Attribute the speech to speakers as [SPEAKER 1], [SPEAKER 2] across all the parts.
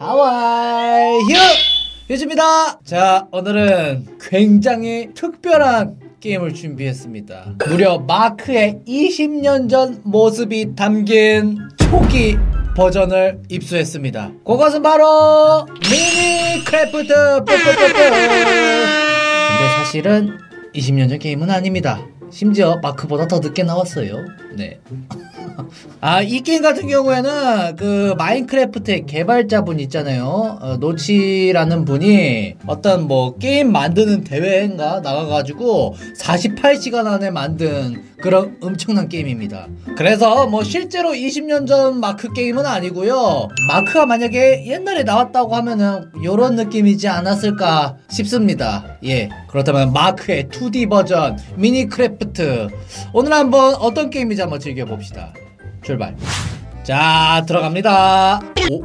[SPEAKER 1] 하와이 휴! 휴즈입니다. 자, 오늘은 굉장히 특별한 게임을 준비했습니다. 무려 마크의 20년 전 모습이 담긴 초기 버전을 입수했습니다. 그것은 바로 미니 크래프트 뿌뿌뿌뿌 근데 사실은 20년 전 게임은 아닙니다. 심지어 마크보다 더 늦게 나왔어요. 네. 아, 이 게임 같은 경우에는 그 마인크래프트의 개발자분 있잖아요. 어, 노치라는 분이 어떤 뭐 게임 만드는 대회인가 나가가지고 48시간 안에 만든 그런 엄청난 게임입니다. 그래서 뭐 실제로 20년 전 마크 게임은 아니고요. 마크가 만약에 옛날에 나왔다고 하면은 이런 느낌이지 않았을까 싶습니다. 예. 그렇다면 마크의 2D 버전 미니크래프트 오늘 한번 어떤 게임인지 한번 즐겨봅시다. 출발. 자, 들어갑니다. 오.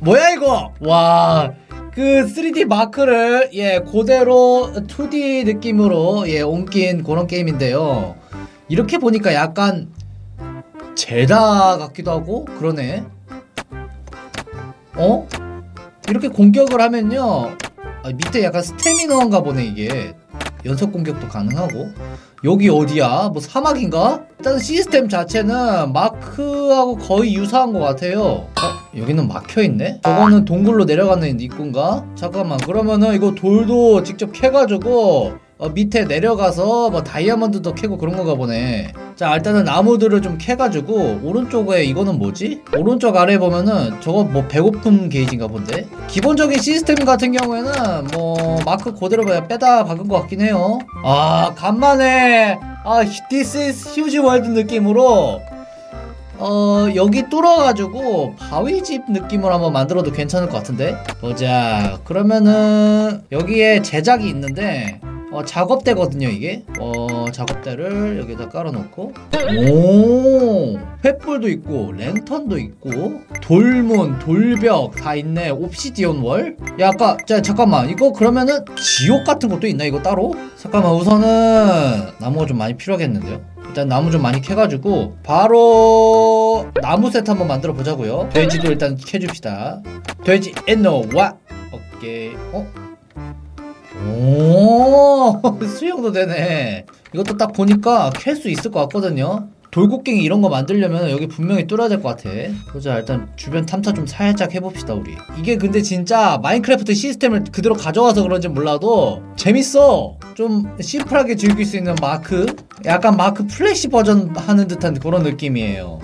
[SPEAKER 1] 뭐야 이거? 와. 그 3D 마크를 예, 그대로 2D 느낌으로 예, 옮긴 그런 게임인데요. 이렇게 보니까 약간 젤다 같기도 하고 그러네. 어? 이렇게 공격을 하면요. 아, 밑에 약간 스태미너인가 보네 이게. 연속 공격도 가능하고 여기 어디야? 뭐 사막인가? 일단 시스템 자체는 마크하고 거의 유사한 것 같아요 어? 여기는 막혀있네? 저거는 동굴로 내려가는 입구인가? 잠깐만 그러면은 이거 돌도 직접 캐가지고 어, 밑에 내려가서 뭐 다이아몬드도 캐고 그런 건가 보네 자 일단은 나무들을 좀 캐가지고 오른쪽에 이거는 뭐지? 오른쪽 아래 보면은 저거 뭐 배고픔 게이지인가 본데? 기본적인 시스템 같은 경우에는 뭐 마크 그대로 그냥 빼다 박은 것 같긴 해요. 아 간만에. 아 This is huge world 느낌으로. 어 여기 뚫어가지고 바위집 느낌으로 한번 만들어도 괜찮을 것 같은데? 보자. 그러면은 여기에 제작이 있는데 어, 작업대거든요 이게. 어 작업대를 여기다 깔아놓고. 오! 횃불도 있고 랜턴도 있고 돌문 돌벽 다 있네. 옵시디언 월? 야 아까 자 잠깐만. 이거 그러면은 지옥 같은 것도 있나 이거 따로? 잠깐만 우선은 나무가 좀 많이 필요하겠는데요? 일단 나무 좀 많이 캐가지고 바로 나무 세트 한번 만들어 보자고요. 돼지도 일단 캐줍시다. 돼지 엔노와. 오케이. 어? 오 수영도 되네. 이것도 딱 보니까 캘 수 있을 것 같거든요. 돌곡괭이 이런 거 만들려면 여기 분명히 뚫어야 될 것 같아. 보자 일단 주변 탐사 좀 살짝 해봅시다 우리. 이게 근데 진짜 마인크래프트 시스템을 그대로 가져와서 그런지 몰라도 재밌어. 좀 심플하게 즐길 수 있는 마크? 약간 마크 플래시 버전 하는 듯한 그런 느낌이에요.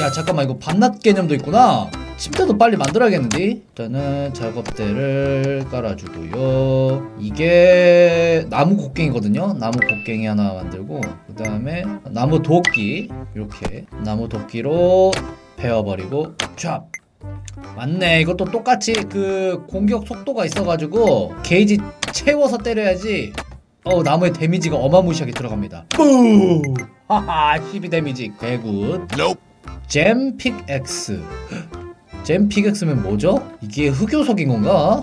[SPEAKER 1] 야 잠깐만 이거 밤낮 개념도 있구나 침대도 빨리 만들어야겠는데? 일단은 작업대를 깔아주고요. 이게 나무 곡괭이거든요. 나무 곡괭이 하나 만들고 그 다음에 나무 도끼 이렇게 나무 도끼로 베어버리고 촥 맞네. 이것도 똑같이 그 공격 속도가 있어가지고 게이지 채워서 때려야지. 어 나무에 데미지가 어마무시하게 들어갑니다. 뿌! 하하 12 데미지. 개굿. 잼 픽엑 픽엑스면 뭐죠? 이게 흑요석인 건가?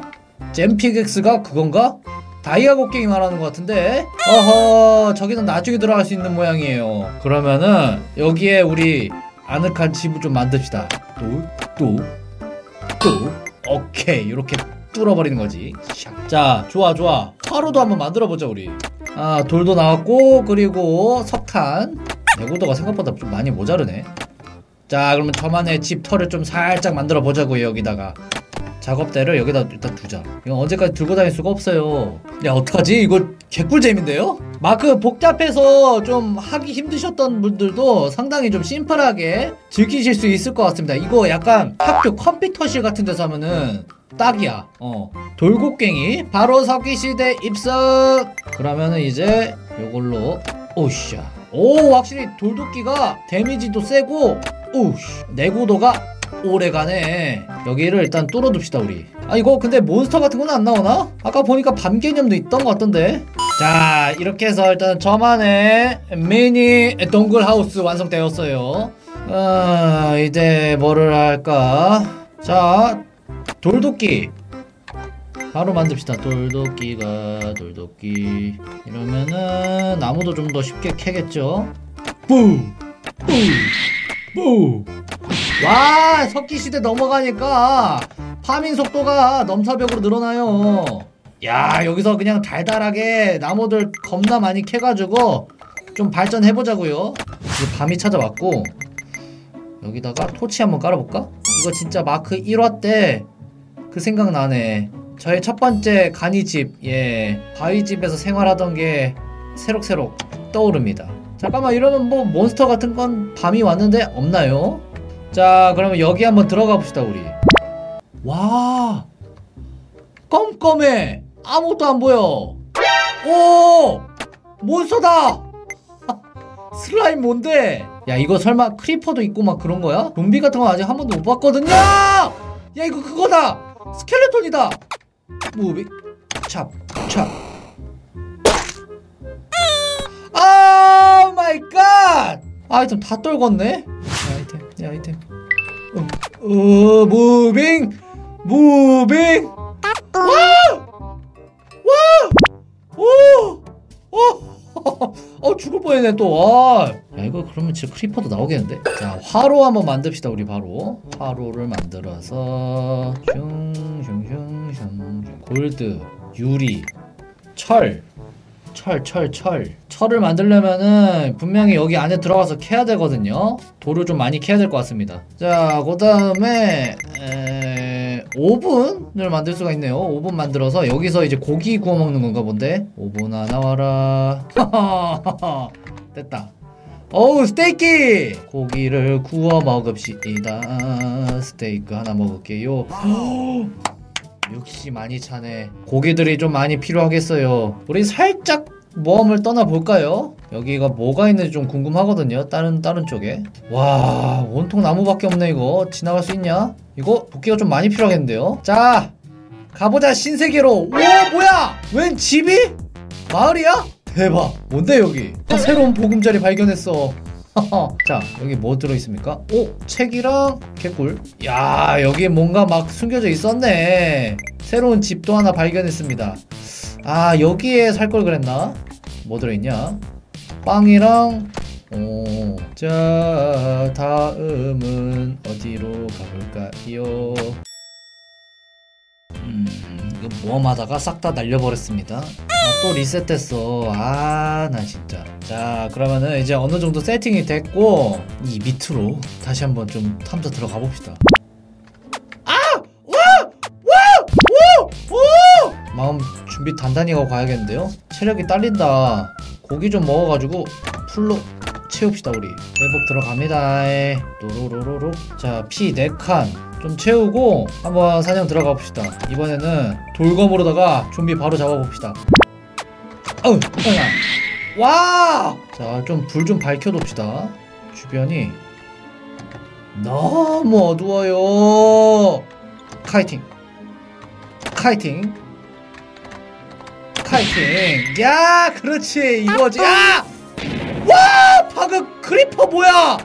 [SPEAKER 1] 잼 픽엑스가 그건가? 다이아 곡괭이 말하는 것 같은데? 어허 저기는 나중에 들어갈 수 있는 모양이에요. 그러면은 여기에 우리 아늑한 집을 좀 만듭시다. 또 또 또. 오케이 이렇게 뚫어버리는 거지. 자 좋아 좋아. 화로도 한번 만들어보자 우리. 아 돌도 나왔고 그리고 석탄. 내구도가 생각보다 좀 많이 모자르네 자 그러면 저만의 집 털을 좀 살짝 만들어 보자고요 여기다가. 작업대를 여기다 일단 두자. 이거 언제까지 들고 다닐 수가 없어요. 야 어떡하지? 이거 개꿀잼인데요? 마크 복잡해서 좀 하기 힘드셨던 분들도 상당히 좀 심플하게 즐기실 수 있을 것 같습니다. 이거 약간 학교 컴퓨터실 같은 데서 하면은 딱이야. 어. 돌고갱이 바로 석기시대 입석! 그러면은 이제 요걸로 오우샤 오 확실히 돌도끼가 데미지도 세고 오우씨 내구도가 오래가네. 여기를 일단 뚫어둡시다 우리. 아 이거 근데 몬스터 같은 건 안 나오나? 아까 보니까 밤 개념도 있던 것 같던데. 자 이렇게 해서 일단 저만의 미니 동굴 하우스 완성되었어요. 아 이제 뭐를 할까? 자 돌도끼 바로 만듭시다 돌도끼가 돌도끼 이러면은 나무도 좀 더 쉽게 캐겠죠 뿌뿌뿌 와 석기 시대 넘어가니까 파밍 속도가 넘사벽으로 늘어나요. 야 여기서 그냥 달달하게 나무들 겁나 많이 캐가지고 좀 발전해 보자고요. 이제 밤이 찾아왔고 여기다가 토치 한번 깔아볼까? 이거 진짜 마크 1화 때 그 생각 나네. 저의 첫 번째 간이집, 예, 바위집에서 생활하던 게 새록새록 떠오릅니다. 잠깐만 이러면 뭐 몬스터 같은 건 밤이 왔는데 없나요? 자 그러면 여기 한번 들어가 봅시다 우리. 와 껌껌해 아무것도 안 보여. 오 몬스터다. 슬라임 뭔데? 야 이거 설마 크리퍼도 있고 막 그런 거야? 좀비 같은 거 아직 한 번도 못 봤거든요. 야 이거 그거다. 스켈레톤이다. moving 찹 찹. 아 my god. 아이템 다 떨궜네. 내 아이템 내 아이템. 음, 어 moving moving. 와! 와! 오! 오! 어 죽을 뻔했네 또. 아. 야 이거 그러면 진짜 크리퍼도 나오겠는데? 자 화로 한번 만듭시다 우리 바로. 화로를 만들어서 슝슝슝슝 골드 유리 철. 철, 철, 철. 철을 만들려면은 분명히 여기 안에 들어가서 캐야 되거든요. 돌을 좀 많이 캐야 될 것 같습니다. 자, 그 다음에 에... 오븐을 만들 수가 있네요. 오븐 만들어서 여기서 이제 고기 구워 먹는 건가 본데. 오븐아 나와라. 됐다. 어우 스테이키! 고기를 구워 먹읍시다. 스테이크 하나 먹을게요. 역시 많이 차네. 고기들이 좀 많이 필요하겠어요. 우리 살짝 모험을 떠나볼까요? 여기가 뭐가 있는지 좀 궁금하거든요. 다른 다른 쪽에. 와 온통 나무밖에 없네 이거. 지나갈 수 있냐? 이거 도끼가 좀 많이 필요하겠는데요. 자 가보자 신세계로. 오 뭐야? 웬 집이? 마을이야? 대박. 뭔데 여기? 아, 새로운 보금자리 발견했어. 자 여기 뭐 들어있습니까? 오 책이랑 개꿀 야 여기에 뭔가 막 숨겨져 있었네 새로운 집도 하나 발견했습니다 아 여기에 살 걸 그랬나? 뭐 들어있냐? 빵이랑 오, 자 다음은 어디로 가볼까요? 음 이거 모험하다가 싹 다 날려버렸습니다. 아, 또 리셋됐어. 아 나 진짜. 자 그러면은 이제 어느 정도 세팅이 됐고 이 밑으로 다시 한번 좀 탐사 들어가 봅시다. 아! 와! 와! 오! 오! 마음 준비 단단히 하고 가야겠는데요? 체력이 딸린다. 고기 좀 먹어가지고 풀로 채웁시다 우리. 회복 들어갑니다. 또로로로로 자피 4칸 좀 채우고 한번 사냥 들어가 봅시다 이번에는 돌검으로다가 좀비 바로 잡아봅시다 어우 어야 와! 자 좀 불 좀 밝혀둡시다 주변이 너무 어두워요 kiting kiting kiting 야 그렇지 이거지 야! 와! 방금 크리퍼 뭐야?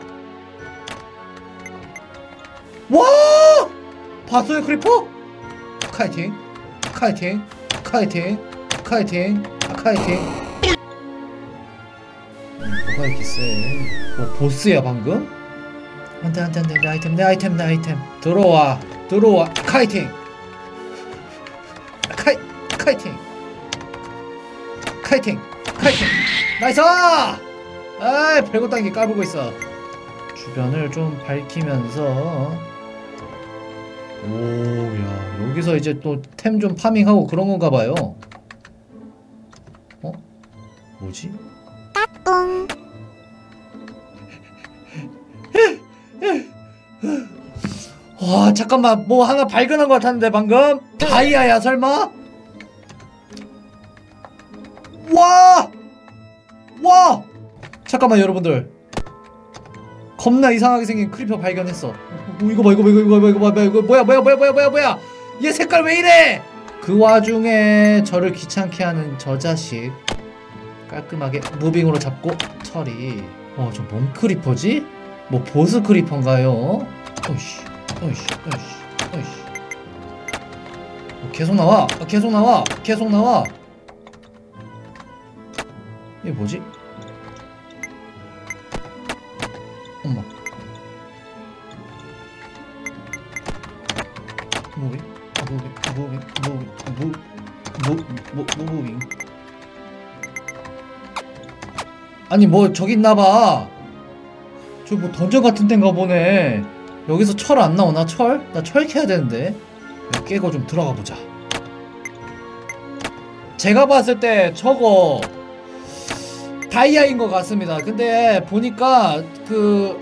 [SPEAKER 1] 와! 봤어요 크리퍼? kiting kiting kiting kiting 아, kiting. 뭐가 이렇게 세? 뭐 보스야 방금? 안돼 안돼 안돼 내 아이템 내 아이템 내 아이템. 들어와 들어와. kiting. 카이 kiting. kiting kiting. nice! 아이 별거 따기 까불고 있어. 주변을 좀 밝히면서 오야 여기서 이제 또 템 좀 farming하고 그런 건가 봐요 어? 뭐지? 와 잠깐만 뭐 하나 발견한 것 같았는데 방금 다이아야 설마? 와! 와! 잠깐만 여러분들 겁나 이상하게 생긴 크리퍼 발견했어 어, 이거 봐 이거 봐 이거 봐 이거 봐 이거 봐 이거 뭐야 뭐야 뭐야 뭐야 뭐야 뭐야 얘 색깔 왜 이래 그 와중에 저를 귀찮게 하는 저 자식 깔끔하게 무빙으로 잡고 처리 어저 뭔 크리퍼지? 뭐 보스 크리퍼인가요? 어이씨 어이씨 어이씨 어이씨 어, 계속 나와 아, 계속 나와 계속 나와 이게 뭐지? 엄마 moving moving 무무무무 moving 아니 뭐 저기 있나봐. 저 뭐 던전 같은 데인가 보네. 여기서 철 안 나오나 철? 나 철 캐야 되는데. 깨고 좀 들어가 보자. 제가 봤을 때 저거 다이아인 것 같습니다. 근데 보니까 그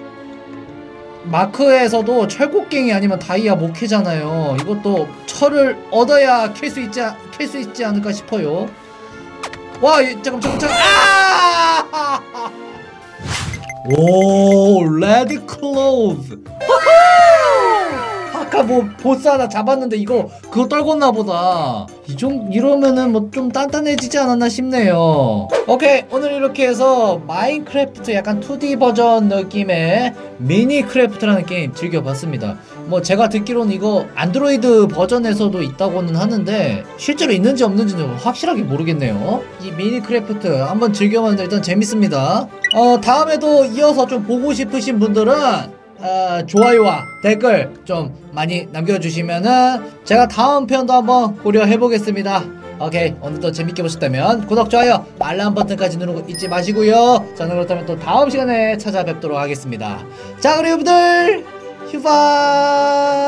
[SPEAKER 1] 마크에서도 철곡괭이 아니면 다이아 못 캐잖아요. 이것도 철을 얻어야 캘 수 있지 캘 수 있지 않을까 싶어요. 와 이- 잠깐 잠깐 잠깐. 아! 오 red clothes 아까 뭐 보스 하나 잡았는데 이거 그거 떨궜나 보다. 이정 이러면은 뭐 좀 단단해지지 않았나 싶네요. 오케이. 오늘 이렇게 해서 마인크래프트 약간 2D 버전 느낌의 미니 크래프트라는 게임 즐겨봤습니다. 뭐 제가 듣기로는 이거 안드로이드 버전에서도 있다고는 하는데 실제로 있는지 없는지는 확실하게 모르겠네요. 이 미니 크래프트 한번 즐겨봤는데 일단 재밌습니다. 어 다음에도 이어서 좀 보고 싶으신 분들은 어, 좋아요와 댓글 좀 많이 남겨주시면은 제가 다음 편도 한번 고려해 보겠습니다. 오케이 오늘도 재밌게 보셨다면 구독 좋아요 알람 버튼까지 누르고 잊지 마시고요. 저는 그렇다면 또 다음 시간에 찾아뵙도록 하겠습니다. 자 그럼 여러분들 휴바